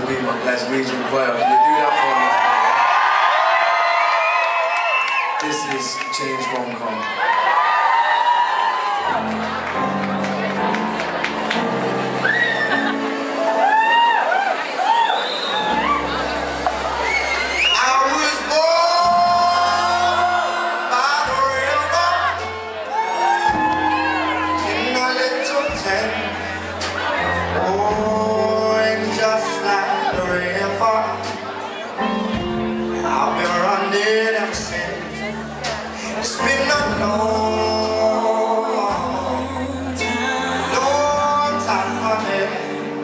to be my Glaswegian you do that for me? This is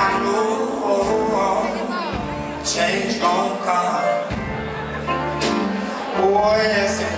I know change gon' come. Oh yes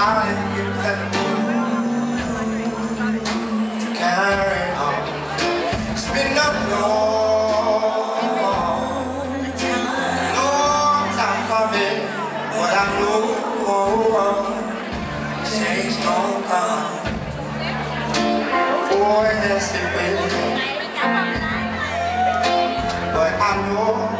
I give that moon carry on, long, long time coming, but I know come. Boy, yes it will, but I know.